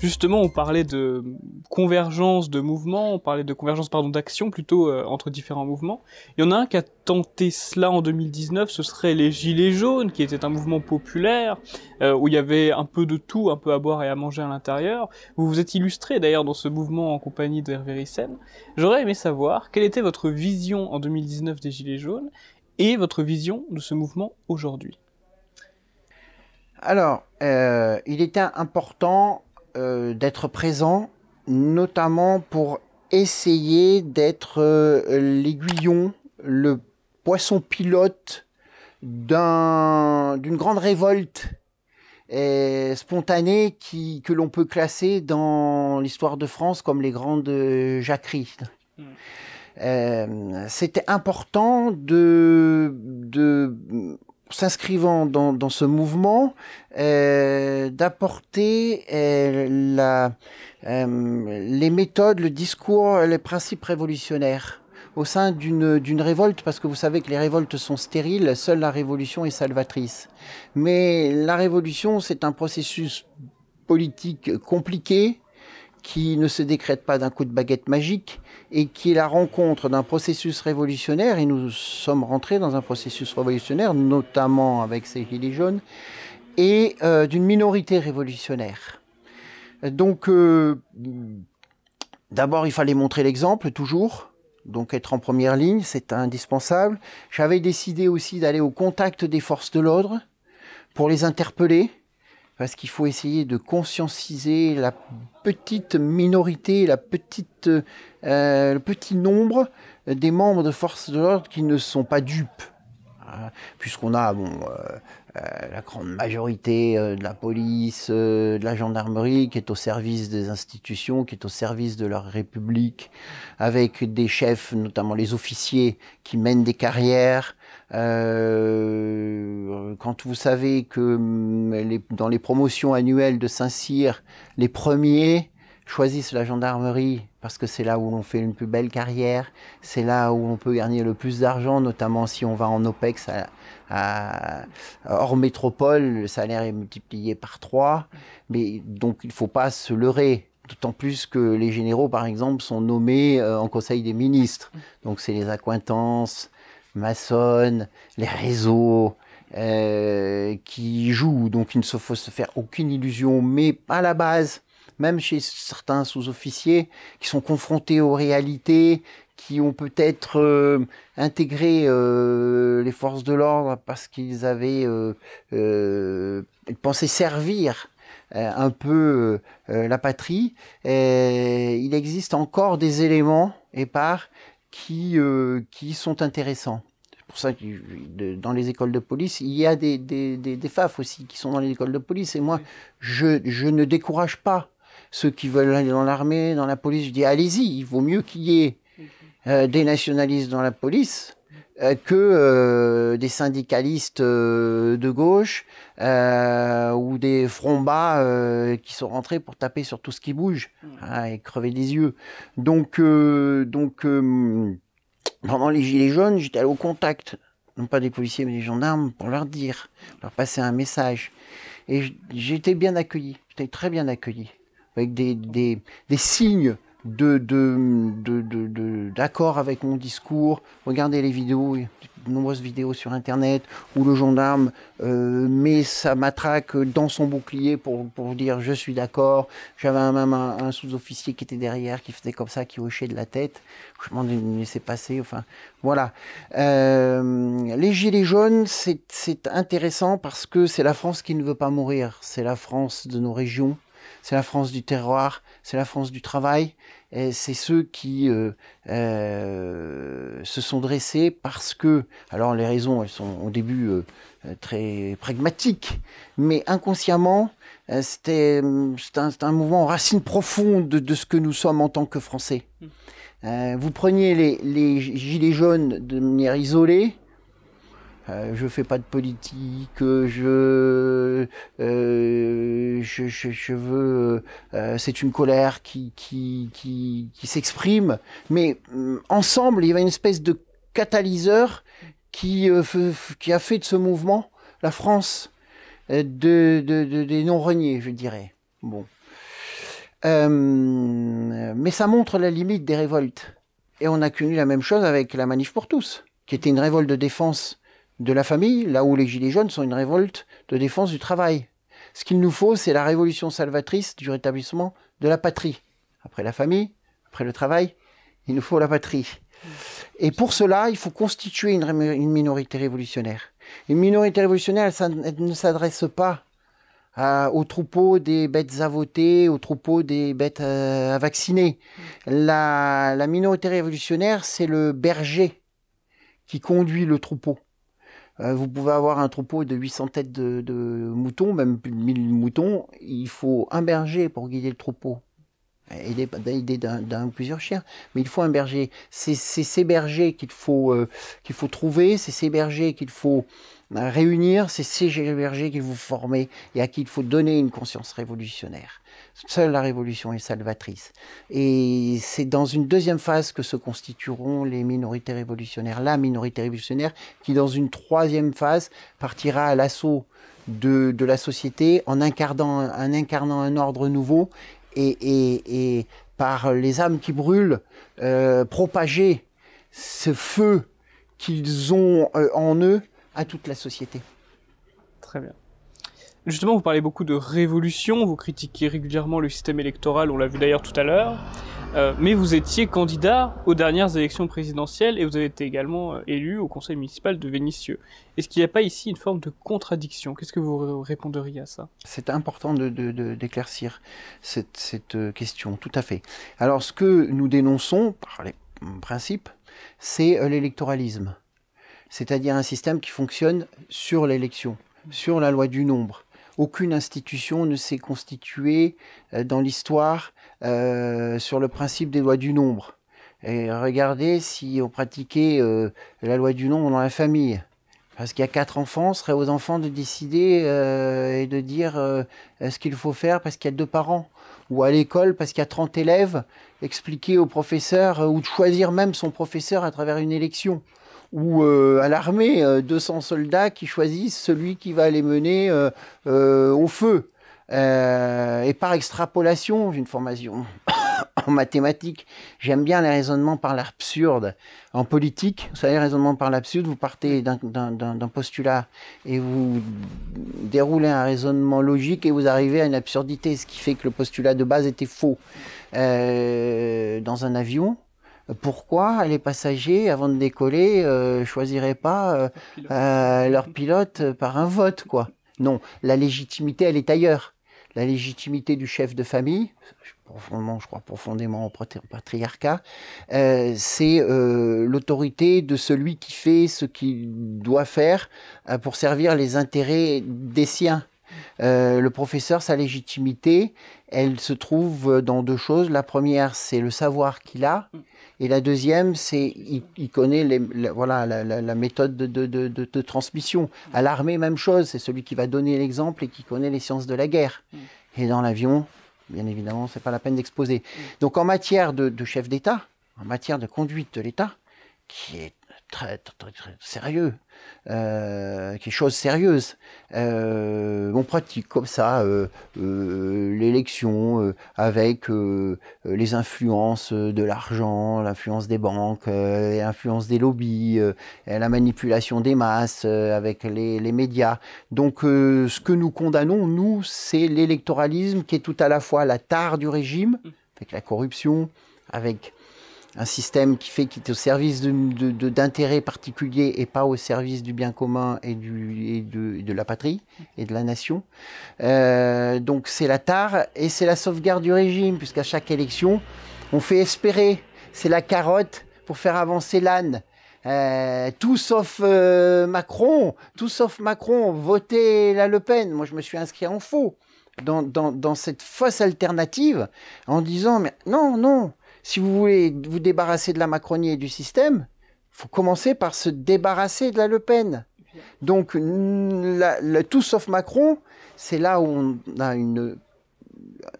Justement, on parlait de convergence de mouvements, on parlait de convergence pardon d'action plutôt euh, entre différents mouvements. Il y en a un qui a tenté cela en 2019, ce serait les Gilets jaunes, qui était un mouvement populaire euh, où il y avait un peu de tout, un peu à boire et à manger à l'intérieur. Vous vous êtes illustré d'ailleurs dans ce mouvement en compagnie d'Hervé Rissen. J'aurais aimé savoir quelle était votre vision en 2019 des Gilets jaunes et votre vision de ce mouvement aujourd'hui. Alors, euh, il était important euh, d'être présent, notamment pour essayer d'être euh, l'aiguillon, le poisson pilote d'une grande révolte spontanée qui, que l'on peut classer dans l'histoire de France comme les grandes jacqueries. Hmm. C'était important de, de s'inscrivant dans, dans, ce mouvement, euh, d'apporter euh, euh, les méthodes, le discours, les principes révolutionnaires au sein d'une révolte, parce que vous savez que les révoltes sont stériles, seule la révolution est salvatrice. Mais la révolution, c'est un processus politique compliqué, qui ne se décrète pas d'un coup de baguette magique et qui est la rencontre d'un processus révolutionnaire, et nous sommes rentrés dans un processus révolutionnaire, notamment avec ces Gilets jaunes, et euh, d'une minorité révolutionnaire. Donc, euh, d'abord, il fallait montrer l'exemple, toujours. Donc, être en première ligne, c'est indispensable. J'avais décidé aussi d'aller au contact des forces de l'ordre pour les interpeller, parce qu'il faut essayer de conscientiser la petite minorité, la petite, euh, le petit nombre des membres de forces de l'ordre qui ne sont pas dupes. Hein, puisqu'on a bon, euh, euh, la grande majorité de la police, de la gendarmerie qui est au service des institutions, qui est au service de leur république, avec des chefs, notamment les officiers, qui mènent des carrières, euh, quand vous savez que mm, dans les promotions annuelles de Saint-Cyr, les premiers choisissent la gendarmerie parce que c'est là où l'on fait une plus belle carrière, c'est là où on peut gagner le plus d'argent, notamment si on va en OPEX à, hors métropole, le salaire est multiplié par trois. Mais donc il ne faut pas se leurrer. D'autant plus que les généraux, par exemple, sont nommés euh, en Conseil des ministres. Donc c'est les accointances, maçonnes, les réseaux euh, qui jouent. Donc il ne faut se faire aucune illusion, mais à la base, même chez certains sous-officiers qui sont confrontés aux réalités, qui ont peut-être euh, intégré euh, les forces de l'ordre parce qu'ils avaient pensé servir un peu la patrie, il existe encore des éléments épars qui, qui sont intéressants. Pour ça que dans les écoles de police, il y a des, des, des, FAF aussi qui sont dans les écoles de police. Et moi, je, je ne décourage pas ceux qui veulent aller dans l'armée, dans la police. Je dis, allez-y, il vaut mieux qu'il y ait euh, des nationalistes dans la police euh, que euh, des syndicalistes euh, de gauche ou des fronts bas qui sont rentrés pour taper sur tout ce qui bouge hein, et crever des yeux. Donc, donc pendant les Gilets jaunes, j'étais allé au contact, non pas des policiers mais des gendarmes, pour leur dire, leur passer un message. Et j'étais bien accueilli, j'étais très bien accueilli, avec des, signes de, de, d'accord avec mon discours. Regardez les vidéos, nombreuses vidéos sur internet où le gendarme euh, met sa matraque dans son bouclier pour, pour dire je suis d'accord. J'avais même un, sous-officier qui était derrière qui faisait comme ça, qui hochait de la tête. Je me demandais de me laisser passer. Enfin, voilà. Euh, les gilets jaunes, c'est intéressant parce que c'est la France qui ne veut pas mourir. C'est la France de nos régions. C'est la France du terroir, c'est la France du travail, c'est ceux qui euh, euh, se sont dressés parce que, alors les raisons, elles sont au début euh, très pragmatiques, mais inconsciemment, c'était un, un, mouvement en racine profonde de, ce que nous sommes en tant que Français. Mmh. vous preniez les, les, gilets jaunes de manière isolée, euh, je fais pas de politique, je, euh, je, veux, euh, c'est une colère qui, qui, qui, s'exprime, mais mm, ensemble, il y avait une espèce de catalyseur qui, euh, qui a fait de ce mouvement la France de, de, de des non-reniers, je dirais. Bon. mais ça montre la limite des révoltes. Et on a connu la même chose avec la manif pour tous, qui était une révolte de défense de la famille, là où les Gilets jaunes sont une révolte de défense du travail. Ce qu'il nous faut, c'est la révolution salvatrice du rétablissement de la patrie. Après la famille, après le travail, il nous faut la patrie. Et pour cela, il faut constituer une, minorité révolutionnaire. Une minorité révolutionnaire, elle, ne s'adresse pas aux troupeaux des bêtes à voter, aux troupeaux des bêtes euh, à, vacciner. La minorité révolutionnaire, c'est le berger qui conduit le troupeau. Euh, vous pouvez avoir un troupeau de 800 têtes de, de moutons, même plus de 1000 moutons. Il faut un berger pour guider le troupeau aider d'un ou plusieurs chiens, mais il faut un berger. C'est ces bergers qu'il faut, euh, qu'il faut trouver, c'est ces bergers qu'il faut euh, réunir, c'est ces bergers qu'il faut former et à qui il faut donner une conscience révolutionnaire. Seule la révolution est salvatrice. Et c'est dans une deuxième phase que se constitueront les minorités révolutionnaires, la minorité révolutionnaire, qui dans une troisième phase partira à l'assaut de, la société en incarnant un ordre nouveau et, par les âmes qui brûlent, euh, propager ce feu qu'ils ont euh, en eux à toute la société. Très bien. Justement, vous parlez beaucoup de révolution, vous critiquez régulièrement le système électoral, on l'a vu d'ailleurs tout à l'heure. Euh, mais vous étiez candidat aux dernières élections présidentielles et vous avez été également euh, élu au conseil municipal de Vénissieux. Est-ce qu'il n'y a pas ici une forme de contradiction? Qu'est-ce que vous répondriez à ça? C'est important d'éclaircir cette, euh, question, tout à fait. Alors ce que nous dénonçons, par les principes, c'est l'électoralisme. C'est-à-dire un système qui fonctionne sur l'élection, sur la loi du nombre. Aucune institution ne s'est constituée dans l'histoire euh, sur le principe des lois du nombre. Et regardez si on pratiquait euh, la loi du nombre dans la famille. Parce qu'il y a quatre enfants, ce serait aux enfants de décider euh, et de dire ce qu'il faut faire parce qu'il y a deux parents? Ou à l'école, parce qu'il y a 30 élèves, expliquer au professeur ou de choisir même son professeur à travers une élection. Ou à l'armée, 200 soldats qui choisissent celui qui va les mener au feu. Euh, et par extrapolation, j'ai une formation en mathématiques. J'aime bien les raisonnements par l'absurde. En politique, vous savez, les raisonnements par l'absurde, vous partez d'un postulat et vous déroulez un raisonnement logique et vous arrivez à une absurdité, ce qui fait que le postulat de base était faux. Euh, dans un avion, pourquoi les passagers, avant de décoller, euh, choisiraient pas euh, leur pilote par un vote, quoi Non, la légitimité, elle est ailleurs la légitimité du chef de famille, profondément, je crois profondément au patriarcat, euh, c'est euh, l'autorité de celui qui fait ce qu'il doit faire euh, pour servir les intérêts des siens. le professeur, sa légitimité, elle se trouve dans deux choses. La première, c'est le savoir qu'il a. Et la deuxième, c'est il, connaît les, voilà, la, méthode de, de, de, transmission. À l'armée, même chose, c'est celui qui va donner l'exemple et qui connaît les sciences de la guerre. Et dans l'avion, bien évidemment, c'est pas la peine d'exposer. Donc en matière de chef d'État, en matière de conduite de l'État, qui est très, sérieux, euh, quelque chose sérieuse. Euh, on pratique comme ça euh, euh l'élection avec les influences de l'argent, l'influence des banques, l'influence des lobbies, la manipulation des masses avec les, les, médias. Donc ce que nous condamnons, nous, c'est l'électoralisme qui est tout à la fois la tare du régime, avec la corruption, avec un système qui fait qu'il est au service d'intérêts particuliers et pas au service du bien commun et, du, de, la patrie et de la nation. Euh, donc c'est la tare et c'est la sauvegarde du régime, puisqu'à chaque élection, on fait espérer. C'est la carotte pour faire avancer l'âne. Euh, tout sauf euh, Macron, tout sauf Macron, votez la Le Pen. Moi, je me suis inscrit en faux dans, dans, dans cette fausse alternative en disant mais non, non, si vous voulez vous débarrasser de la Macronie et du système, il faut commencer par se débarrasser de la Le Pen. Donc, tout sauf Macron, c'est là où on a une,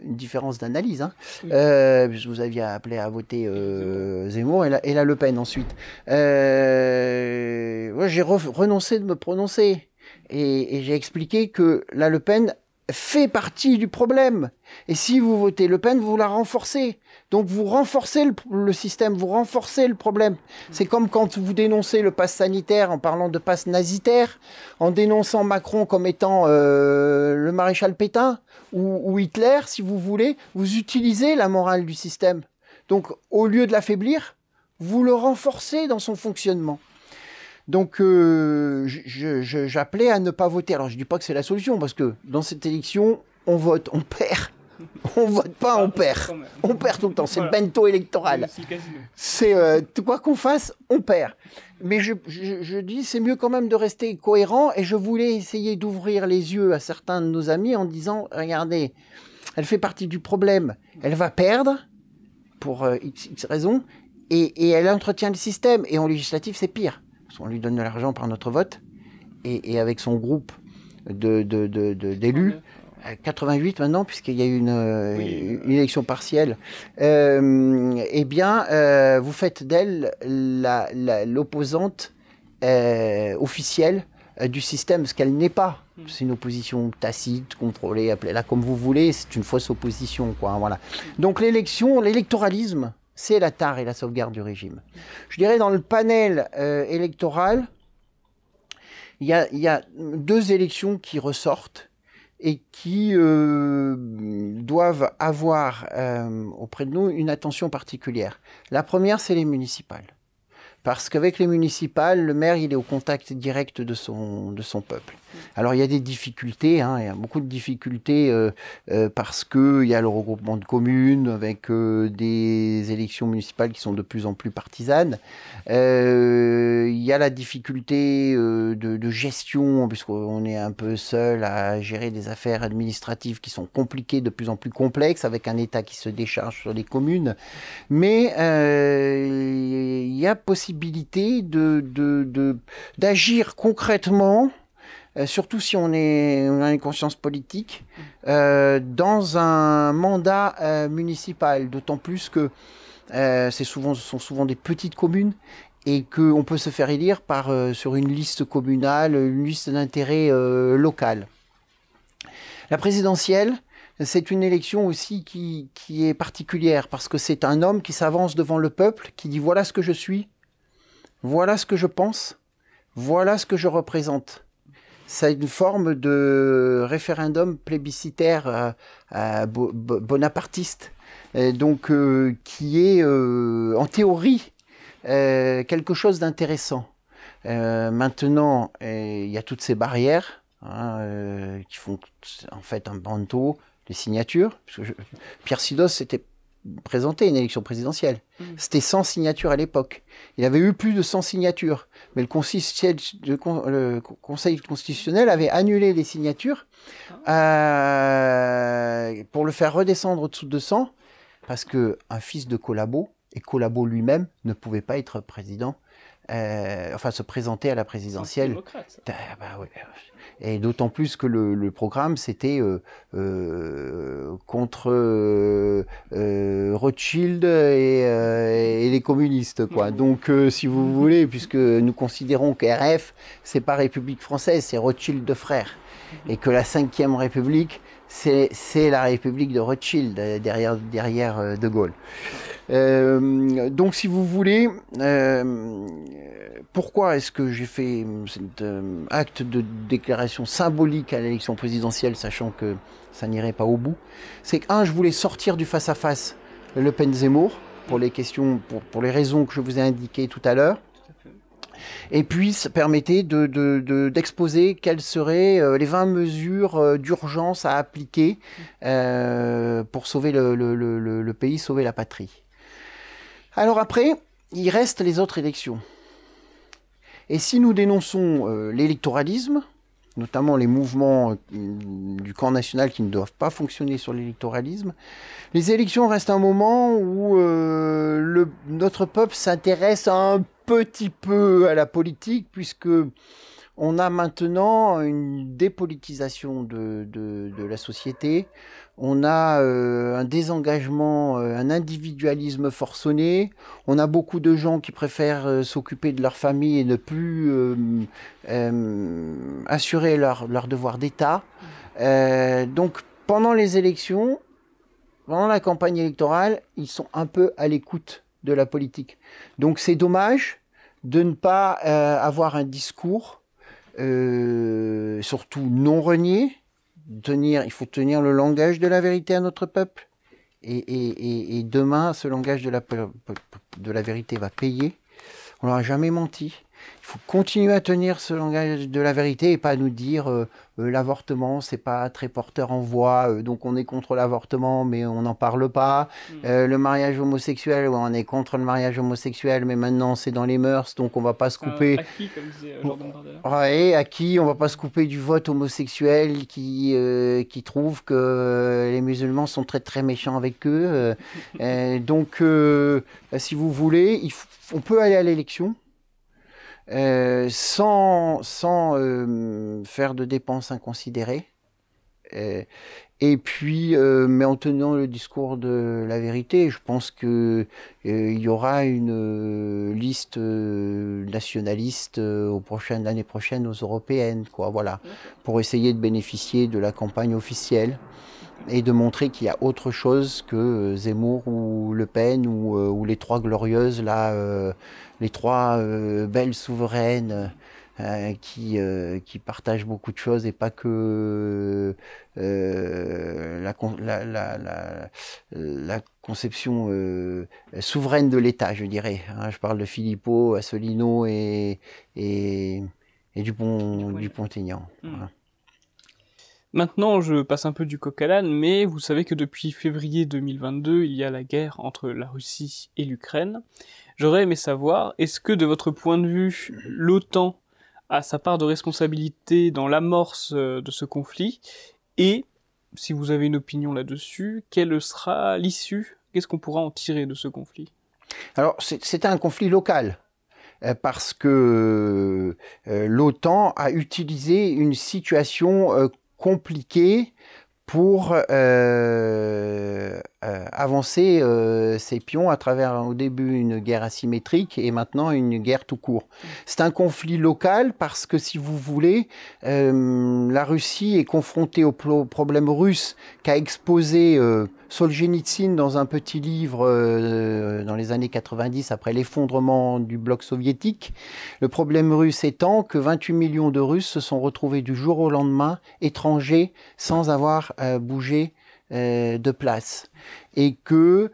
différence d'analyse. Hein. Euh, vous aviez appelé à voter euh, Zemmour et la, Le Pen ensuite. Euh, j'ai renoncé de me prononcer et, et j'ai expliqué que la Le Pen fait partie du problème. Et si vous votez Le Pen, vous la renforcez. Donc vous renforcez le, système, vous renforcez le problème. C'est comme quand vous dénoncez le pass sanitaire en parlant de pass nazitaire, en dénonçant Macron comme étant euh, le maréchal Pétain ou, ou Hitler, si vous voulez, vous utilisez la morale du système. Donc au lieu de l'affaiblir, vous le renforcez dans son fonctionnement. Donc, euh, j'appelais à ne pas voter. Alors, je dis pas que c'est la solution, parce que dans cette élection, on vote, on perd. On vote pas, on perd. On perd tout le temps. C'est le bento électoral. C'est euh, quoi qu'on fasse, on perd. Mais je, je, je dis, c'est mieux quand même de rester cohérent. Et je voulais essayer d'ouvrir les yeux à certains de nos amis en disant, regardez, elle fait partie du problème. Elle va perdre pour euh, x, x raisons. Et, et elle entretient le système. Et en législatif, c'est pire on lui donne de l'argent par notre vote, et, avec son groupe d'élus, de, 88 maintenant, puisqu'il y a eu une, euh, élection partielle, euh, eh bien, euh, vous faites d'elle l'opposante officielle du système, ce qu'elle n'est pas. Hmm. C'est une opposition tacite, contrôlée, appelez-la comme vous voulez, c'est une fausse opposition, quoi. Voilà. Donc l'élection, l'électoralisme, c'est la tare et la sauvegarde du régime. Je dirais dans le panel euh, électoral, il y, a, deux élections qui ressortent et qui euh, doivent avoir euh, auprès de nous une attention particulière. La première, c'est les municipales. Parce qu'avec les municipales, le maire, il est au contact direct de son, de son peuple. Alors il y a des difficultés, hein, il y a beaucoup de difficultés euh, euh, parce qu'il y a le regroupement de communes avec euh, des élections municipales qui sont de plus en plus partisanes. il y a la difficulté de, gestion puisqu'on est un peu seul à gérer des affaires administratives qui sont compliquées, de plus en plus complexes, avec un État qui se décharge sur les communes. Mais il y a possibilité d'agir concrètement euh, surtout si on, a une conscience politique, euh, dans un mandat euh, municipal, d'autant plus que ce sont souvent des petites communes et qu'on peut se faire élire sur une liste communale, une liste d'intérêt local. La présidentielle, c'est une élection aussi qui est particulière parce que c'est un homme qui s'avance devant le peuple, qui dit voilà ce que je suis, voilà ce que je pense, voilà ce que je représente c'est une forme de référendum plébiscitaire euh, euh, bonapartiste, donc euh, qui est en théorie quelque chose d'intéressant. maintenant, il y a toutes ces barrières hein, qui font en fait un bandeau, les signatures. Pierre Sidos c'était présenté une élection présidentielle. Mmh. C'était 100 signatures à l'époque. Il avait eu plus de 100 signatures, mais le Conseil, constitutionnel avait annulé les signatures euh, pour le faire redescendre au-dessous de 100, parce que un fils de Collabo, et Collabo lui-même, ne pouvait pas être président, euh, enfin se présenter à la présidentielle. Ah, et d'autant plus que le, le programme, c'était euh, euh, contre euh, euh Rothschild et, euh, et, les communistes. Quoi. Donc, si vous voulez, puisque nous considérons qu'RF, c'est pas République française, c'est Rothschild de frères. Et que la Ve République, c'est la République de Rothschild, derrière, derrière De Gaulle. donc, si vous voulez, pourquoi est-ce que j'ai fait cet euh, acte de déclaration symbolique à l'élection présidentielle, sachant que ça n'irait pas au bout? C'est qu'un, je voulais sortir du face-à-face Le Pen-Zemmour, pour les questions, pour, les raisons que je vous ai indiquées tout à l'heure. Et puis, ça permettait d'exposer de, quelles seraient euh, les 20 mesures euh, d'urgence à appliquer pour sauver le pays, sauver la patrie. Alors après, il reste les autres élections. Et si nous dénonçons euh, l'électoralisme, notamment les mouvements euh, du camp national qui ne doivent pas fonctionner sur l'électoralisme, les élections restent un moment où euh, notre peuple s'intéresse un petit peu à la politique, puisque on a maintenant une dépolitisation de la société, on a euh, un désengagement, euh, un individualisme forcené, on a beaucoup de gens qui préfèrent euh, s'occuper de leur famille et ne plus assurer leur, leur devoir d'État. donc pendant les élections, pendant la campagne électorale, ils sont un peu à l'écoute de la politique. Donc c'est dommage de ne pas avoir un discours, surtout non renié, tenir, il faut tenir le langage de la vérité à notre peuple. Et, demain, ce langage de la, de la vérité va payer. On n'aura jamais menti. Il faut continuer à tenir ce langage de la vérité et pas nous dire euh, euh, l'avortement, c'est pas très porteur en voix, euh, donc on est contre l'avortement, mais on n'en parle pas. Mm. le mariage homosexuel, on est contre le mariage homosexuel, mais maintenant c'est dans les mœurs, donc on va pas se couper. à qui, comme disait Jordan Ouais, à qui on va pas se couper du vote homosexuel qui qui trouve que les musulmans sont très très méchants avec eux. donc, si vous voulez, il on peut aller à l'élection. Euh, sans, sans euh, faire de dépenses inconsidérées. Euh, et puis, mais en tenant le discours de la vérité, je pense que il y aura une liste nationaliste aux prochaines l'année prochaine aux européennes, quoi. Voilà, pour essayer de bénéficier de la campagne officielle et de montrer qu'il y a autre chose que Zemmour ou Le Pen ou, ou les trois glorieuses là les trois euh, belles souveraines euh, qui, euh, qui partagent beaucoup de choses et pas que la, la, conception souveraine de l'État, je dirais. Hein. je parle de Filippo, Assolino et, et, Dupont, Dupont-Aignan. Hmm. Maintenant, je passe un peu du coq à l'âne, mais vous savez que depuis février 2022, il y a la guerre entre la Russie et l'Ukraine. J'aurais aimé savoir, est-ce que de votre point de vue, l'OTAN a sa part de responsabilité dans l'amorce euh, de ce conflit? Et, si vous avez une opinion là-dessus, quelle sera l'issue? Qu'est-ce qu'on pourra en tirer de ce conflit? Alors, c'est un conflit local euh, parce que euh, l'OTAN a utilisé une situation compliquée pour euh, euh, avancer euh, ces pions à travers au début une guerre asymétrique et maintenant une guerre tout court. C'est un conflit local parce que si vous voulez, la Russie est confrontée au problème russe qu'a exposé Solzhenitsyn dans un petit livre euh, dans les années 90 après l'effondrement du bloc soviétique. Le problème russe étant que 28 millions de Russes se sont retrouvés du jour au lendemain étrangers sans avoir euh, bougé euh, de place et que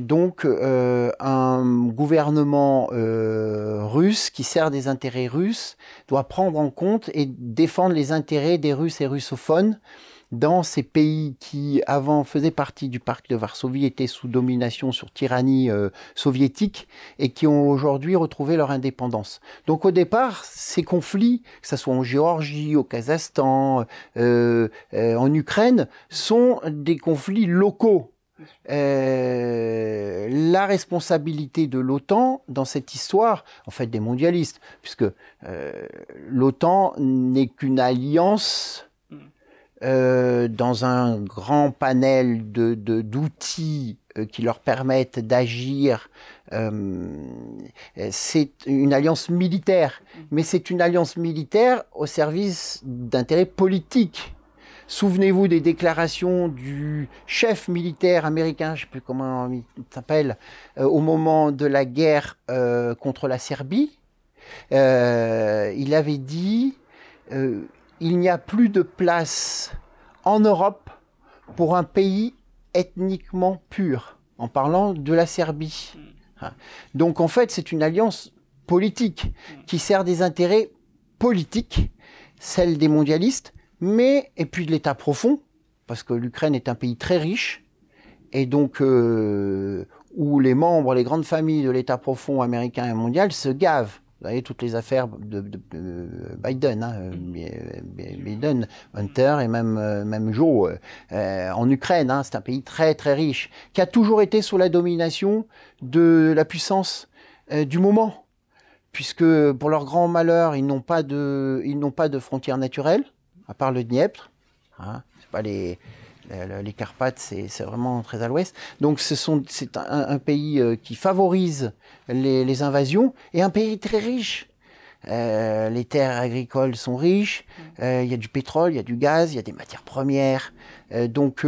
donc un gouvernement russe qui sert des intérêts russes doit prendre en compte et défendre les intérêts des Russes et russophones dans ces pays qui avant faisaient partie du parc de Varsovie, étaient sous domination, sur tyrannie euh, soviétique, et qui ont aujourd'hui retrouvé leur indépendance. Donc au départ, ces conflits, que ce soit en Géorgie, au Kazakhstan, euh, euh, en Ukraine, sont des conflits locaux. la responsabilité de l'OTAN dans cette histoire, en fait des mondialistes, puisque l'OTAN n'est qu'une alliance euh, dans un grand panel de, d'outils euh, qui leur permettent d'agir. Euh, c'est une alliance militaire, mais c'est une alliance militaire au service d'intérêts politiques. Souvenez-vous des déclarations du chef militaire américain, je ne sais plus comment il s'appelle, au moment de la guerre contre la Serbie. il avait dit il n'y a plus de place en Europe pour un pays ethniquement pur, en parlant de la Serbie. Hein. Donc en fait, c'est une alliance politique qui sert des intérêts politiques, celle des mondialistes, mais et puis de l'État profond, parce que l'Ukraine est un pays très riche, et donc euh, où les membres, les grandes familles de l'État profond américain et mondial se gavent. Vous voyez toutes les affaires de, Biden, hein, Biden, Hunter et même, euh, même Joe euh, en Ukraine. Hein, c'est un pays très très riche qui a toujours été sous la domination de la puissance euh, du moment, puisque pour leur grand malheur, ils n'ont pas de, ils n'ont pas de frontières naturelles, à part le Dniepr. Hein, c'est pas les les Carpates, c'est vraiment très à l'ouest. Donc c'est un, un, pays euh, qui favorise les, invasions et un pays très riche. Euh, les terres agricoles sont riches, mm. euh, il y a du pétrole, il y a du gaz, il y a des matières premières. Euh, donc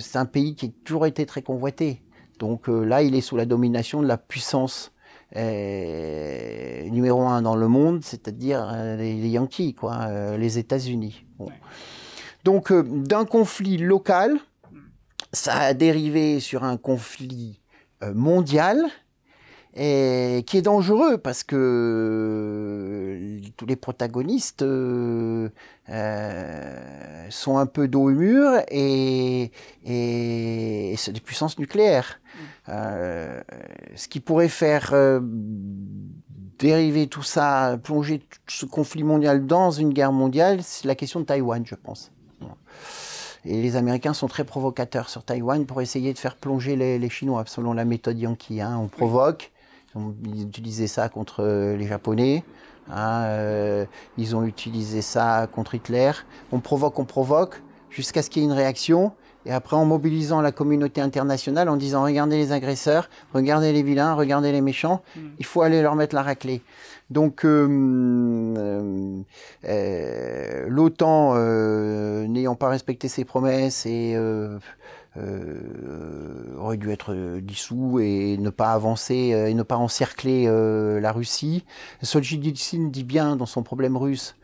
c'est un pays qui a toujours été très convoité. Donc là, il est sous la domination de la puissance numéro un dans le monde, c'est-à-dire les, Yankees, quoi, les États-Unis. Donc d'un conflit local, ça a dérivé sur un conflit mondial et qui est dangereux parce que euh, tous les protagonistes euh, euh, sont un peu dos au mur et, et, c'est des puissances nucléaires. Mm. ce qui pourrait faire dériver tout ça, plonger ce conflit mondial dans une guerre mondiale, c'est la question de Taïwan, je pense. Et les Américains sont très provocateurs sur Taïwan pour essayer de faire plonger les, Chinois, selon la méthode Yankee. Hein. On provoque, ils ont utilisé ça contre euh, les Japonais. Hein, euh, ils ont utilisé ça contre Hitler. On provoque, on provoque, jusqu'à ce qu'il y ait une réaction. Et après, en mobilisant la communauté internationale, en disant regardez les agresseurs, regardez les vilains, regardez les méchants, hmm. il faut aller leur mettre la raclée. Donc, euh, euh, l'OTAN, n'ayant pas respecté ses promesses et euh, aurait dû être dissous et ne pas avancer euh, et ne pas encercler euh, la Russie. Solzhenitsyn dit bien dans son problème russe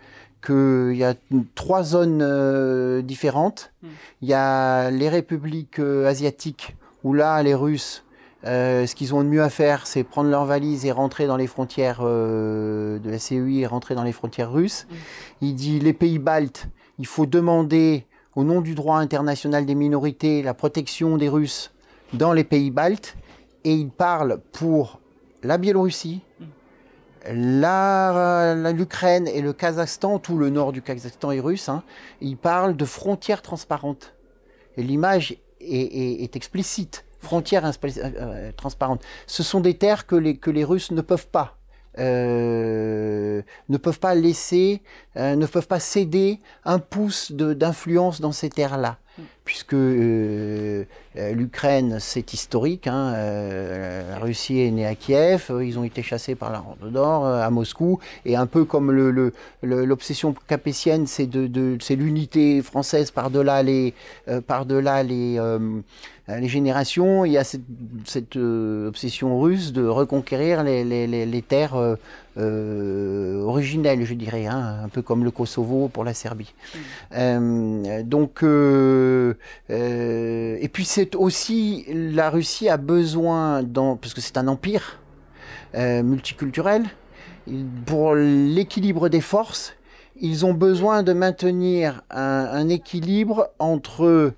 qu'il y a trois zones différentes. Hmm. Il y a les républiques asiatiques où là, les Russes, ce qu'ils ont de mieux à faire, c'est prendre leurs valises et rentrer dans les frontières de la CEI et rentrer dans les frontières russes. Hmm. Il dit les pays baltes, il faut demander au nom du droit international des minorités, la protection des Russes dans les pays baltes, et il parle pour la Biélorussie, l'Ukraine et le Kazakhstan, tout le nord du Kazakhstan est russe, hein, il parle de frontières transparentes. L'image est, explicite, frontières euh, euh, transparentes. Ce sont des terres que les, Russes ne peuvent pas euh, ne peuvent pas laisser, euh, ne peuvent pas céder un pouce d'influence dans ces terres-là puisque euh, euh, l'Ukraine, c'est historique. Hein, euh, la Russie est née à Kiev, ils ont été chassés par la Ronde d'Or à Moscou, et un peu comme l'obsession le, capétienne, c'est de, l'unité française par-delà les, par-delà les, les générations. Il y a cette, obsession russe de reconquérir les, les terres euh, originelle, je dirais, hein, un peu comme le Kosovo pour la Serbie. Mm. Donc, euh, et puis c'est aussi la Russie a besoin, dans, parce que c'est un empire multiculturel, pour l'équilibre des forces, ils ont besoin de maintenir un, équilibre entre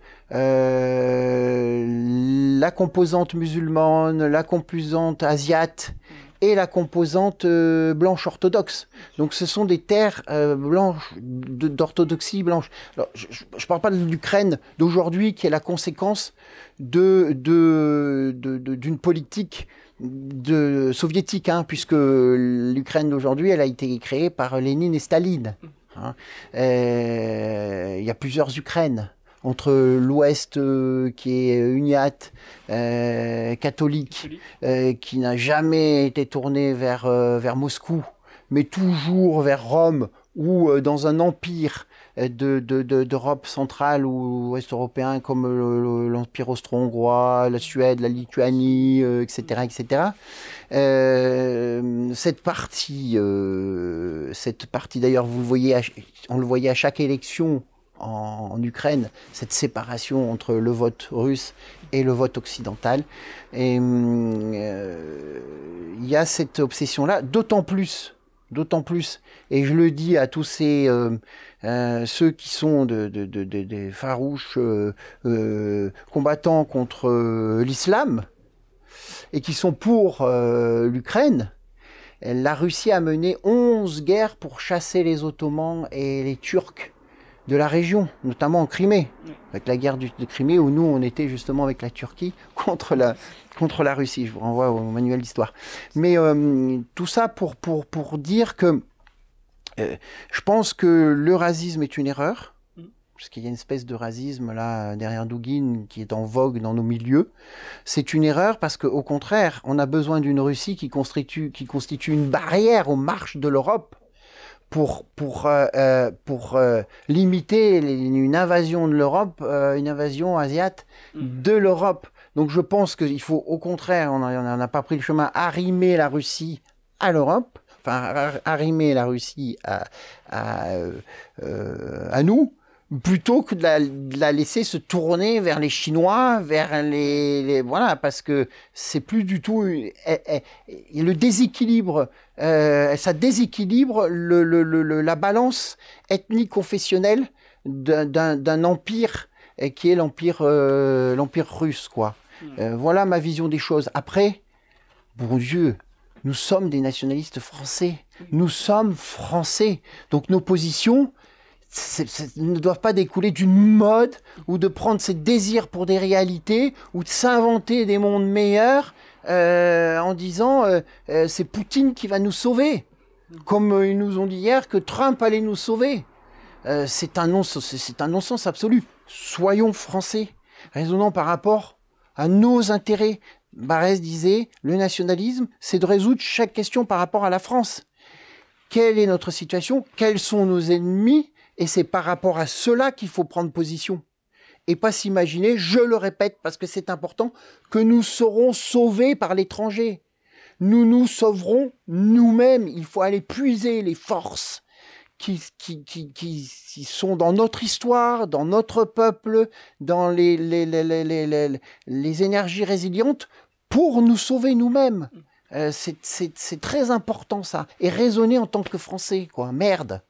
la composante musulmane, la composante asiate et la composante euh, blanche orthodoxe. Donc ce sont des terres euh, blanches, d'orthodoxie blanche. Je ne parle pas de l'Ukraine d'aujourd'hui qui est la conséquence de, de, d'une politique soviétique, hein, puisque l'Ukraine d'aujourd'hui, elle a été créée par Lénine et Staline. Hein. Euh, il y a plusieurs Ukraines entre l'Ouest euh, qui est uniate, euh, catholique, euh, qui n'a jamais été tourné vers, vers Moscou, mais toujours vers Rome ou dans un empire d'Europe de, de, centrale ou ouest européen comme l'Empire austro-hongrois, la Suède, la Lituanie, etc. etc. cette partie, cette partie d'ailleurs, vous le voyez, on le voyait à chaque élection en, Ukraine, cette séparation entre le vote russe et le vote occidental. Et euh, il y a cette obsession-là, d'autant plus, d'autant plus, et je le dis à tous ces euh, euh, ceux qui sont de, des farouches combattants contre l'islam et qui sont pour l'Ukraine. La Russie a mené 11 guerres pour chasser les Ottomans et les Turcs de la région, notamment en Crimée, avec la guerre de Crimée où nous on était justement avec la Turquie contre la, contre la Russie. Je vous renvoie au manuel d'histoire. Mais euh, tout ça pour, pour, pour dire que euh, je pense que le racisme est une erreur. puisqu'il y a une espèce de racisme là derrière Douguin qui est en vogue dans nos milieux. C'est une erreur parce qu'au contraire, on a besoin d'une Russie qui constitue, qui constitue une barrière aux marches de l'Europe pour, pour, euh, euh, pour euh, limiter une invasion de l'Europe, une invasion asiate mm. de l'Europe. Donc je pense qu'il faut au contraire, on n'a pas pris le chemin, arrimer la Russie à l'Europe, enfin arrimer la Russie à, à, à nous, plutôt que de la, laisser se tourner vers les Chinois, vers les, voilà, parce que c'est plus du tout le déséquilibre, euh, ça déséquilibre le, le, le, la balance ethnique confessionnelle d'un empire euh, qui est l'empire euh, l'empire russe, quoi. Hmm. Euh, voilà ma vision des choses. Après, bon Dieu, nous sommes des nationalistes français. Nous sommes français. Donc nos positions, ne doivent pas découler d'une mode ou de prendre ses désirs pour des réalités ou de s'inventer des mondes meilleurs euh, en disant euh, euh, c'est Poutine qui va nous sauver, comme ils nous ont dit hier que Trump allait nous sauver. c'est un non-sens, c'est un non-sens absolu. Soyons français, raisonnons par rapport à nos intérêts. Barès disait le nationalisme, c'est de résoudre chaque question par rapport à la France. Quelle est notre situation? Quels sont nos ennemis? Et c'est par rapport à cela qu'il faut prendre position. Et pas s'imaginer, je le répète parce que c'est important, que nous serons sauvés par l'étranger. Nous nous sauverons nous-mêmes. Il faut aller puiser les forces qui, qui, qui, qui, sont dans notre histoire, dans notre peuple, dans les, les, les, les, énergies résilientes pour nous sauver nous-mêmes. Euh, c'est très important ça. Et raisonner en tant que Français, quoi. Merde.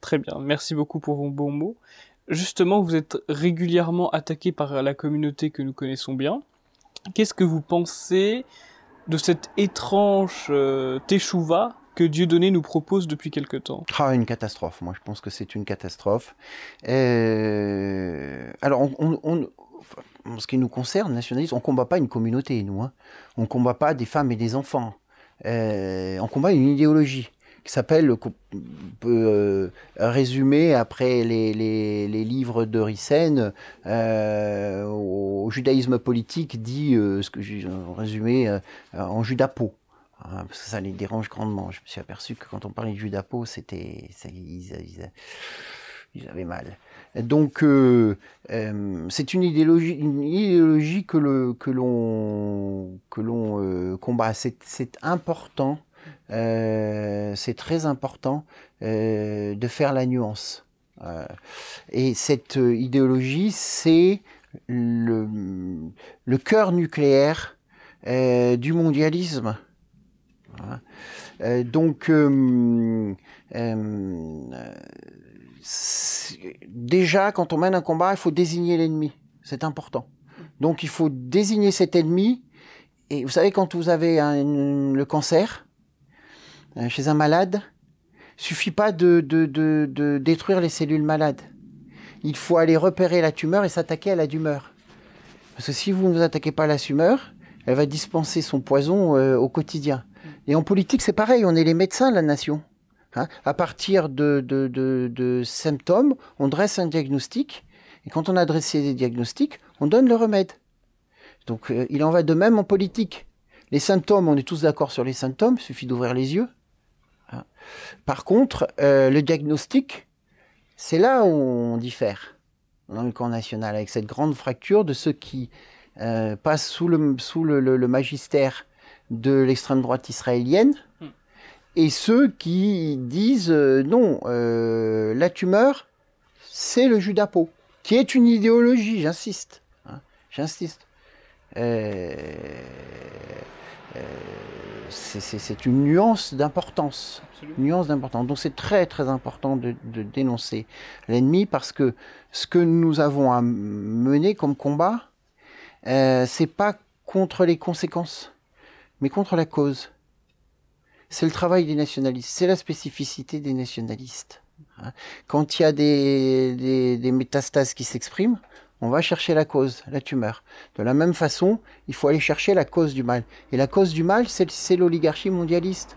Très bien, merci beaucoup pour vos bons mots. Justement, vous êtes régulièrement attaqué par la communauté que nous connaissons bien. Qu'est-ce que vous pensez de cette étrange euh, teshuva que Dieudonné nous propose depuis quelque temps? Ah, une catastrophe. Moi, je pense que c'est une catastrophe. Alors, on, ce qui nous concerne, nationalistes, on combat pas une communauté, nous. Hein. On combat pas des femmes et des enfants. On combat une idéologie s'appelle, qu'on peut euh, résumer après les, les, livres de Ricen, euh, au judaïsme politique dit, euh, ce que j'ai résumé, euh, en judapo. Hein, ça les dérange grandement. Je me suis aperçu que quand on parlait de judapo, c'était, ils, ils, ils, avaient mal. Donc, c'est une idéologie, une idéologie que l'on que l'on combat. C'est important euh, c'est très important euh, de faire la nuance. Euh, et cette idéologie, c'est le, cœur nucléaire du mondialisme. donc, déjà, quand on mène un combat, il faut désigner l'ennemi. C'est important. Donc, il faut désigner cet ennemi. Et vous savez, quand vous avez le cancer, chez un malade, suffit pas de, détruire les cellules malades. Il faut aller repérer la tumeur et s'attaquer à la tumeur. Parce que si vous ne vous attaquez pas à la tumeur, elle va dispenser son poison euh, au quotidien. Et en politique, c'est pareil, on est les médecins de la nation. Hein à partir de, symptômes, on dresse un diagnostic, et quand on a dressé des diagnostics, on donne le remède. Donc euh, il en va de même en politique. Les symptômes, on est tous d'accord sur les symptômes, il suffit d'ouvrir les yeux. Hein. Par contre, euh, le diagnostic, c'est là où on diffère dans le camp national, avec cette grande fracture de ceux qui euh, passent sous le, sous le, le, magistère de l'extrême droite israélienne hmm. et ceux qui disent euh, non, la tumeur, c'est le judapo, qui est une idéologie, j'insiste. Hein, j'insiste. Euh, c'est une nuance d'importance. Nuance d'importance. Donc c'est très très important de, de dénoncer l'ennemi parce que ce que nous avons à mener comme combat, euh, c'est pas contre les conséquences, mais contre la cause. C'est le travail des nationalistes, c'est la spécificité des nationalistes. Hein. Quand il y a des, des, des métastases qui s'expriment, on va chercher la cause, la tumeur. De la même façon, il faut aller chercher la cause du mal. Et la cause du mal, c'est l'oligarchie mondialiste.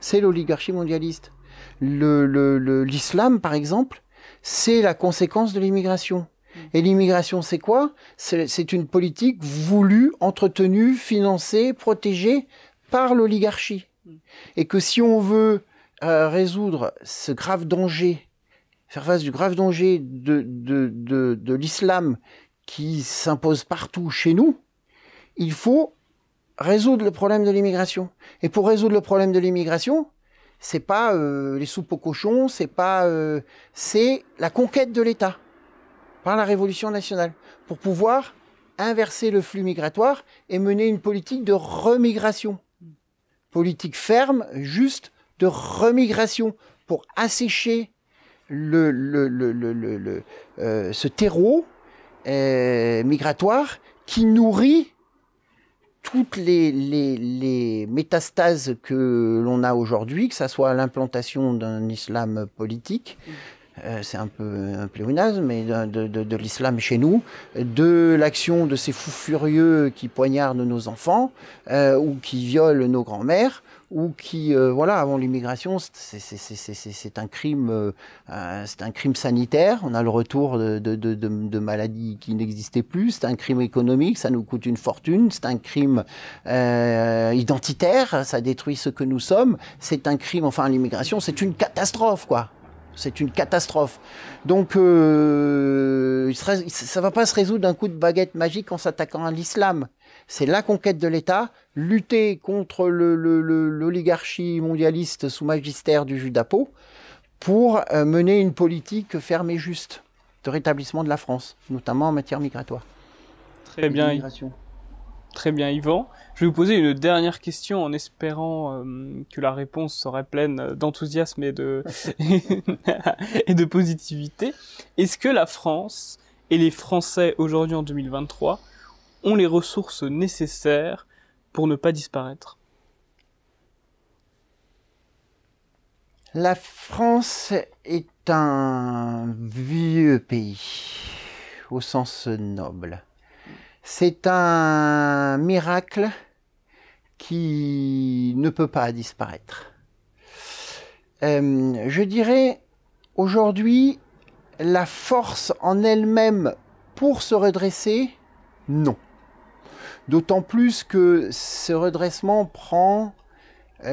C'est l'oligarchie mondialiste. L'islam, le, le, par exemple, c'est la conséquence de l'immigration. Mm. Et l'immigration, c'est quoi? C'est une politique voulue, entretenue, financée, protégée par l'oligarchie. Mm. Et que si on veut euh, résoudre ce grave danger, faire face du grave danger de, de, de, de l'islam qui s'impose partout chez nous, il faut résoudre le problème de l'immigration. Et pour résoudre le problème de l'immigration, c'est pas euh, les soupes aux cochons, c'est pas, euh, c'est la conquête de l'État par la Révolution nationale pour pouvoir inverser le flux migratoire et mener une politique de remigration, politique ferme, juste de remigration pour assécher le, le, le, le euh, ce terreau migratoire qui nourrit toutes les, les, métastases que l'on a aujourd'hui, que ce soit l'implantation d'un islam politique, euh, c'est un peu un pléonasme, mais de, de, l'islam chez nous, de l'action de ces fous furieux qui poignardent nos enfants euh, ou qui violent nos grands-mères, ou qui, euh, voilà, avant l'immigration, c'est un crime, c'est un crime sanitaire. On a le retour de, de, de, de maladies qui n'existaient plus. C'est un crime économique, ça nous coûte une fortune. C'est un crime identitaire, ça détruit ce que nous sommes. C'est un crime, enfin, l'immigration, c'est une catastrophe, quoi. C'est une catastrophe. Donc, euh, ça ne va pas se résoudre d'un coup de baguette magique en s'attaquant à l'islam. C'est la conquête de l'État, lutter contre l'oligarchie mondialiste sous magistère du Judapo pour euh, mener une politique ferme et juste de rétablissement de la France, notamment en matière migratoire. Très bien. Très bien, Yvan. Je vais vous poser une dernière question en espérant euh, que la réponse serait pleine d'enthousiasme et de, et de positivité. Est-ce que la France et les Français aujourd'hui en 2023 ont les ressources nécessaires pour ne pas disparaître La France est un vieux pays, au sens noble. C'est un miracle qui ne peut pas disparaître. Euh, je dirais aujourd'hui, la force en elle-même pour se redresser, non. D'autant plus que ce redressement prend la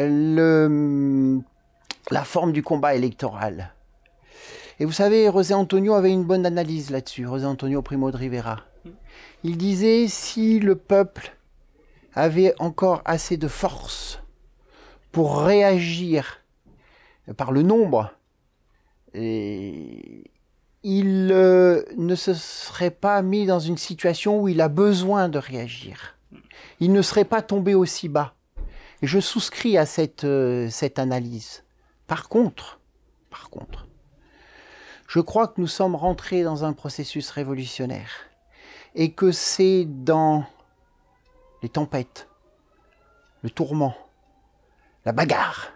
forme du combat électoral. Et vous savez, José Antonio avait une bonne analyse là-dessus, José Antonio Primo de Rivera. Il disait si le peuple avait encore assez de force pour réagir par le nombre, il euh, ne se serait pas mis dans une situation où il a besoin de réagir. Il ne serait pas tombé aussi bas. Et je souscris à cette, euh, cette analyse. Par contre, par contre, je crois que nous sommes rentrés dans un processus révolutionnaire et que c'est dans les tempêtes, le tourment, la bagarre,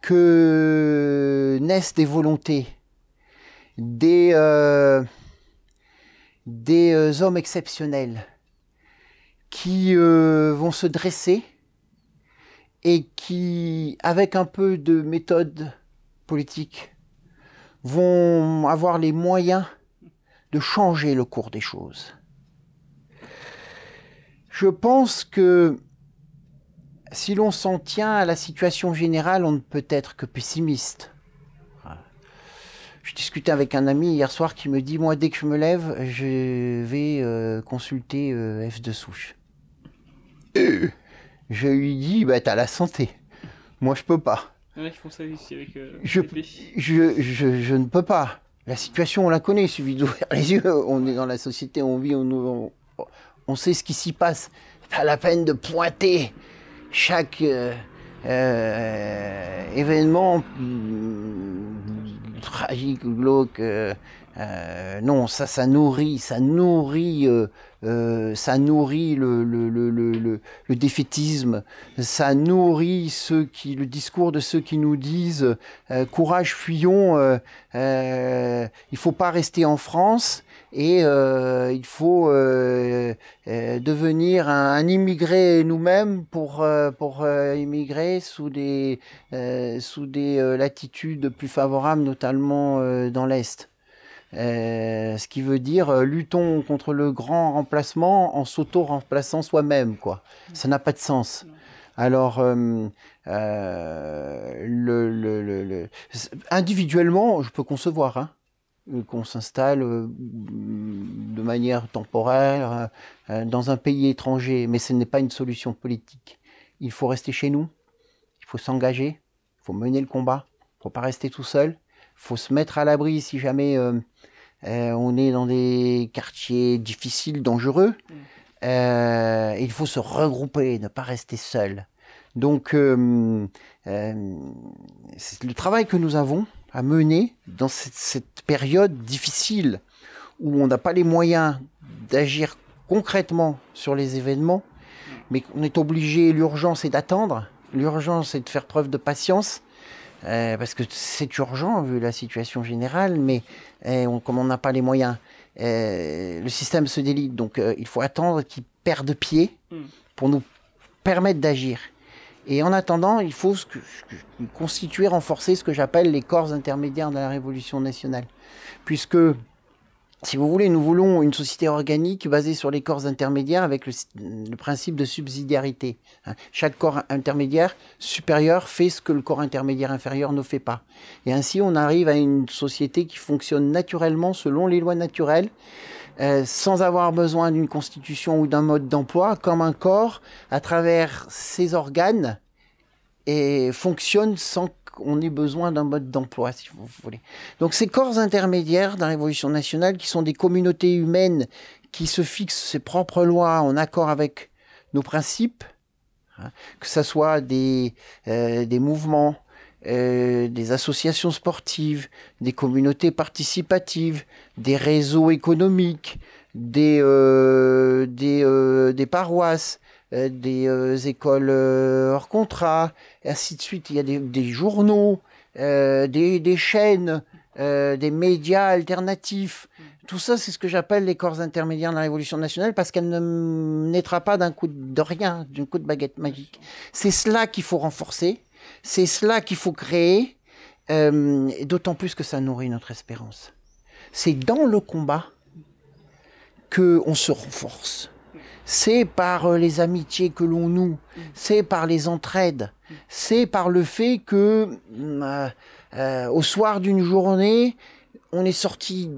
que naissent des volontés, des, euh, des euh, hommes exceptionnels qui euh, vont se dresser et qui, avec un peu de méthode politique, vont avoir les moyens de changer le cours des choses. Je pense que si l'on s'en tient à la situation générale, on ne peut être que pessimiste. Je discutais avec un ami hier soir qui me dit, moi, dès que je me lève, je vais euh, consulter euh, F de souche. je lui dis, bah, t'as la santé. Moi, je peux pas. Euh, je, je, je, ne peux pas. La situation, on la connaît, il suffit d'ouvrir les yeux. On est dans la société, on vit, on, on, sait ce qui s'y passe. Pas la peine de pointer chaque euh, euh, événement mm, tragique glauque. Euh, non, ça, ça nourrit, ça nourrit, ça nourrit le défaitisme, ça nourrit ceux qui, le discours de ceux qui nous disent courage, fuyons, il faut pas rester en France et euh, il faut euh, euh, devenir un, un immigré nous-mêmes pour pour immigrer sous des sous des latitudes plus favorables, notamment dans l'est. ce qui veut dire luttons contre le grand remplacement en s'auto-remplaçant soi-même, quoi. Ça n'a pas de sens. Alors, le, le, le, le, individuellement, je peux concevoir. Hein. Euh, qu'on s'installe euh, de manière temporaire euh, dans un pays étranger, mais ce n'est pas une solution politique. Il faut rester chez nous, il faut s'engager, il faut mener le combat, il ne faut pas rester tout seul, il faut se mettre à l'abri si jamais on est dans des quartiers difficiles, dangereux. Mm. il faut se regrouper, ne pas rester seul. Donc, le travail que nous avons, à mener dans cette, période difficile où on n'a pas les moyens d'agir concrètement sur les événements, mais on est obligé, l'urgence est d'attendre, l'urgence est de faire preuve de patience, euh, parce que c'est urgent vu la situation générale, mais euh, comme on n'a pas les moyens, euh, le système se délite, donc il faut attendre qu'il perde pied mm. pour nous permettre d'agir. Et en attendant, il faut constituer, renforcer ce que j'appelle les corps intermédiaires de la Révolution nationale. Puisque, si vous voulez, nous voulons une société organique basée sur les corps intermédiaires avec le, principe de subsidiarité. Hein. Chaque corps intermédiaire supérieur fait ce que le corps intermédiaire inférieur ne fait pas. Et ainsi, on arrive à une société qui fonctionne naturellement selon les lois naturelles. Euh, sans avoir besoin d'une constitution ou d'un mode d'emploi, comme un corps, à travers ses organes, et fonctionne sans qu'on ait besoin d'un mode d'emploi, si vous voulez. Donc ces corps intermédiaires dans la Révolution nationale, qui sont des communautés humaines qui se fixent ses propres lois en accord avec nos principes, hein, que ce soit des, euh, des mouvements, euh, des associations sportives, des communautés participatives, des réseaux économiques, des, euh, euh, des, paroisses, des écoles hors contrat, et ainsi de suite. Il y a des, des journaux, des, des, chaînes, des médias alternatifs. Tout ça, c'est ce que j'appelle les corps intermédiaires de la Révolution nationale parce qu'elle ne naîtra pas d'un coup de rien, d'un coup de baguette magique. C'est cela qu'il faut renforcer c'est cela qu'il faut créer, euh, d'autant plus que ça nourrit notre espérance. C'est dans le combat que on se renforce. C'est par euh, les amitiés que l'on noue, c'est par les entraides, c'est par le fait que euh, au soir d'une journée, on est sorti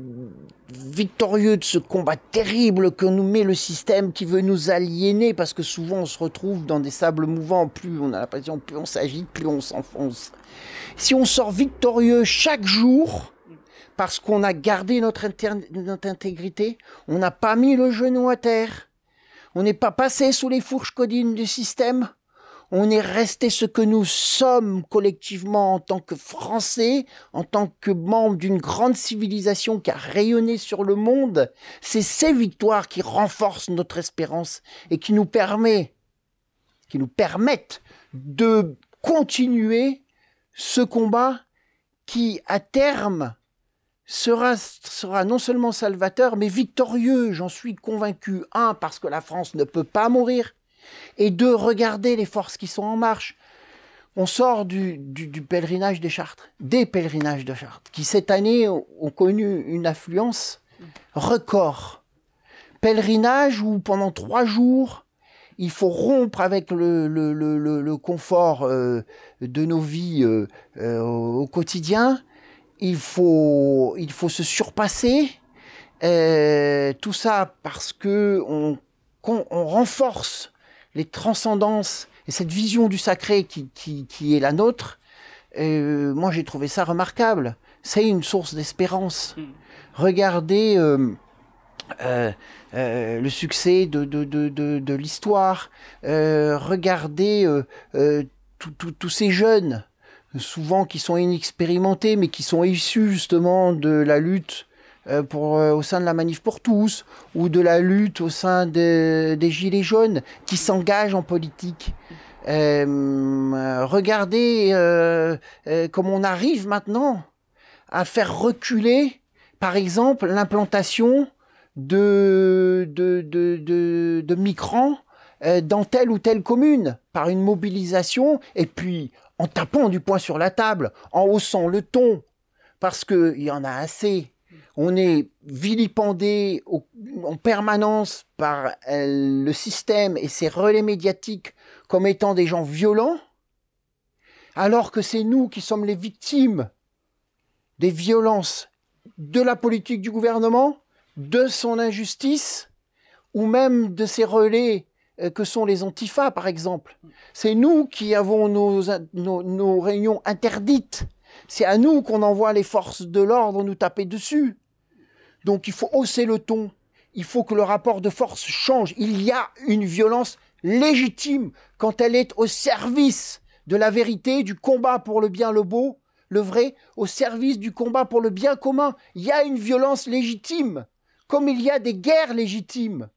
victorieux de ce combat terrible que nous met le système qui veut nous aliéner parce que souvent on se retrouve dans des sables mouvants, plus on a l'impression, plus on s'agite, plus on s'enfonce. Si on sort victorieux chaque jour, parce qu'on a gardé notre, notre intégrité, on n'a pas mis le genou à terre, on n'est pas passé sous les fourches codines du système, on est resté ce que nous sommes collectivement en tant que Français, en tant que membres d'une grande civilisation qui a rayonné sur le monde. C'est ces victoires qui renforcent notre espérance et qui nous permet, qui nous permettent de continuer ce combat qui, à terme, sera, sera non seulement salvateur, mais victorieux, j'en suis convaincu. Un, parce que la France ne peut pas mourir et de regarder les forces qui sont en marche. On sort du, pèlerinage des Chartres, des pèlerinages de Chartres, qui cette année ont, connu une affluence record. Pèlerinage où pendant trois jours, il faut rompre avec le, confort euh, de nos vies euh, euh, au quotidien. Il faut, il faut se surpasser. tout ça parce que on renforce les transcendances et cette vision du sacré qui, qui, est la nôtre, euh, moi j'ai trouvé ça remarquable. C'est une source d'espérance. Mm. Regardez euh, euh, le succès de, de, de, de, l'histoire. regardez tous ces jeunes, souvent qui sont inexpérimentés, mais qui sont issus justement de la lutte pour, euh, au sein de la manif pour tous ou de la lutte au sein des Gilets jaunes qui s'engagent en politique. Euh, regardez comme on arrive maintenant à faire reculer, par exemple, l'implantation de, de, de, de, migrants euh, dans telle ou telle commune par une mobilisation et puis en tapant du poing sur la table, en haussant le ton, parce qu'il y en a assez. On est vilipendé en permanence par euh, le système et ses relais médiatiques comme étant des gens violents, alors que c'est nous qui sommes les victimes des violences de la politique du gouvernement, de son injustice, ou même de ses relais euh, que sont les antifas, par exemple. C'est nous qui avons nos, nos, réunions interdites. C'est à nous qu'on envoie les forces de l'ordre nous taper dessus. Donc il faut hausser le ton. Il faut que le rapport de force change. Il y a une violence légitime quand elle est au service de la vérité, du combat pour le bien, le beau, le vrai, au service du combat pour le bien commun. Il y a une violence légitime, comme il y a des guerres légitimes.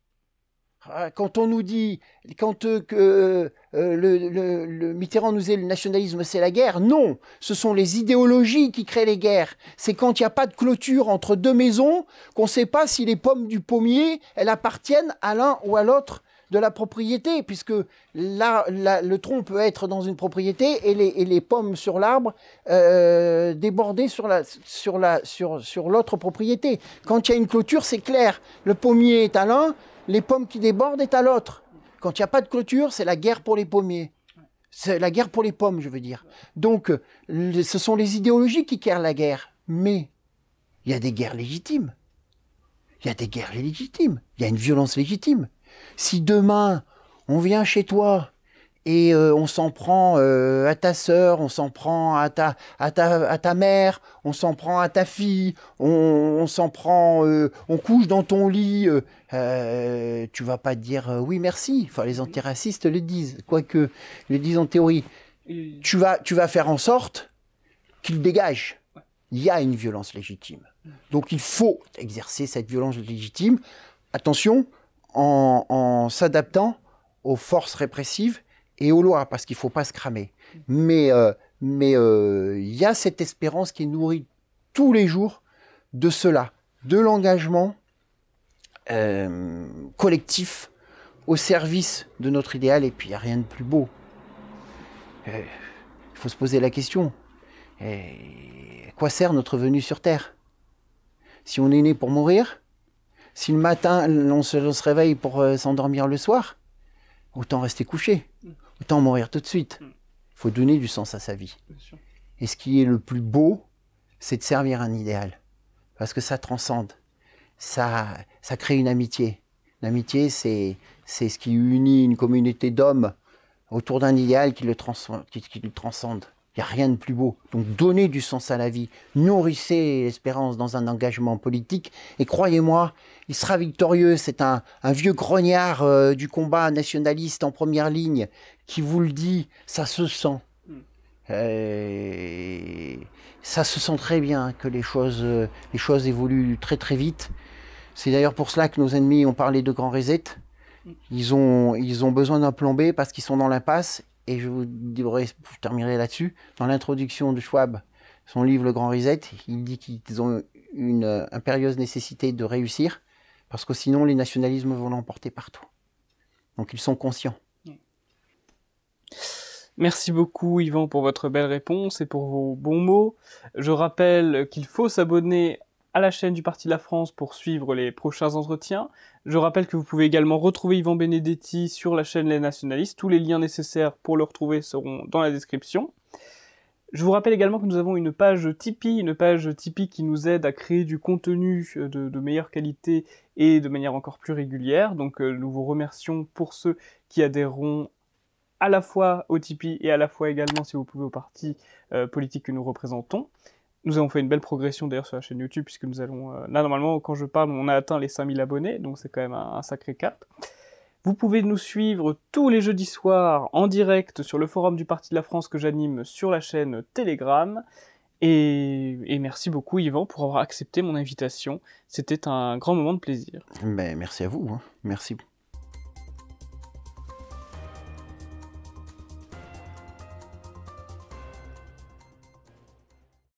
Ah, quand on nous dit, quand euh, que, euh, le, Mitterrand nous dit le nationalisme c'est la guerre, non, ce sont les idéologies qui créent les guerres. C'est quand il n'y a pas de clôture entre deux maisons qu'on ne sait pas si les pommes du pommier, elles appartiennent à l'un ou à l'autre de la propriété, puisque là, le tronc peut être dans une propriété et les, pommes sur l'arbre euh, la la sur l'autre propriété. Quand il y a une clôture, c'est clair. Le pommier est à l'un, les pommes qui débordent est à l'autre. Quand il n'y a pas de clôture, c'est la guerre pour les pommiers. C'est la guerre pour les pommes, je veux dire. Donc, ce sont les idéologies qui créent la guerre. Mais il y a des guerres légitimes. Il y a des guerres légitimes. Il y a une violence légitime. Si demain, on vient chez toi et euh, on s'en prend euh, à ta sœur, on s'en prend à ta, à, ta, à ta mère, on s'en prend à ta fille, on, s'en prend, euh, on couche dans ton lit, tu vas pas dire oui merci. Enfin, les antiracistes le disent, quoique le disent en théorie. Tu vas, tu vas faire en sorte qu'il dégage. Il y a une violence légitime. Donc il faut exercer cette violence légitime. Attention, en, s'adaptant aux forces répressives et aux lois, parce qu'il ne faut pas se cramer. Mais euh, euh, il y a cette espérance qui est nourrie tous les jours de cela, de l'engagement euh, collectif au service de notre idéal. Et puis il n'y a rien de plus beau. Il faut se poser la question. à quoi sert notre venue sur Terre? Si on est né pour mourir, si le matin, on se, réveille pour s'endormir le soir, autant rester couché. Autant mourir tout de suite. Il faut donner du sens à sa vie. Et ce qui est le plus beau, c'est de servir un idéal. Parce que ça transcende. Ça, ça crée une amitié. L'amitié, c'est, c'est ce qui unit une communauté d'hommes autour d'un idéal qui le, qui le transcende. Il n'y a rien de plus beau. Donc donnez du sens à la vie, nourrissez l'espérance dans un engagement politique, et croyez-moi, il sera victorieux. C'est un, vieux grognard euh, du combat nationaliste en première ligne qui vous le dit, ça se sent. Hmm. Euh, ça se sent très bien que les choses, euh, les choses évoluent très très vite. C'est d'ailleurs pour cela que nos ennemis ont parlé de grand reset. Hmm. Ils ont, ils ont besoin d'un plan B parce qu'ils sont dans l'impasse et je vous je terminerai là-dessus, dans l'introduction de Schwab, son livre Le Grand Reset, il dit qu'ils ont une euh, impérieuse nécessité de réussir, parce que sinon les nationalismes vont l'emporter partout. Donc ils sont conscients. Merci beaucoup Yvan pour votre belle réponse et pour vos bons mots. Je rappelle qu'il faut s'abonner à la chaîne du Parti de la France pour suivre les prochains entretiens. Je rappelle que vous pouvez également retrouver Yvan Benedetti sur la chaîne Les Nationalistes. Tous les liens nécessaires pour le retrouver seront dans la description. Je vous rappelle également que nous avons une page Tipeee, une page Tipeee qui nous aide à créer du contenu de, meilleure qualité et de manière encore plus régulière. Donc euh, nous vous remercions pour ceux qui adhéreront à la fois au Tipeee et à la fois également, si vous pouvez, au parti euh, politique que nous représentons. Nous avons fait une belle progression d'ailleurs sur la chaîne YouTube puisque nous allons... Euh, là normalement quand je parle on a atteint les 5000 abonnés donc c'est quand même un, sacré cap. Vous pouvez nous suivre tous les jeudis soirs en direct sur le forum du Parti de la France que j'anime sur la chaîne Telegram. Et, merci beaucoup Yvan pour avoir accepté mon invitation. C'était un grand moment de plaisir. Ben, merci à vous. Hein. Merci.